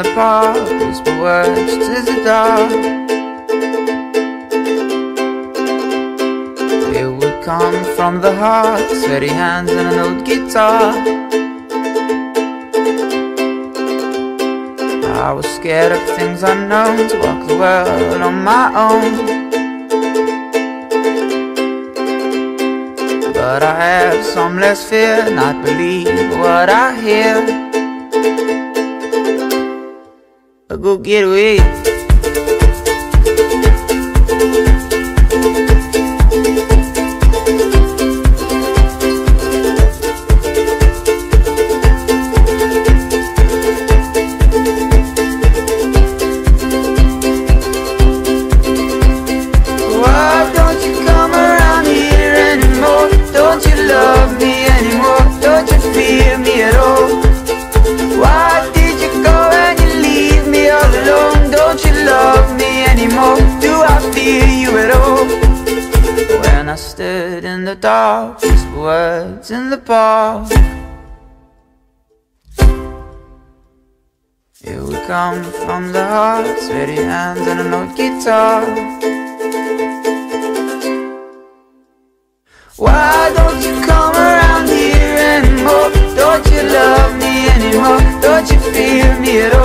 apart Whisper words to the dark It would come from the heart Sweaty hands and an old guitar. I was scared of things unknown To walk the world on my own. But I have some less fear Not believe what I hear I go get away stood in the dark, just words in the park It would come from the heart, sweaty hands and an old guitar Why don't you come around here anymore? Don't you love me anymore? Don't you feel me at all?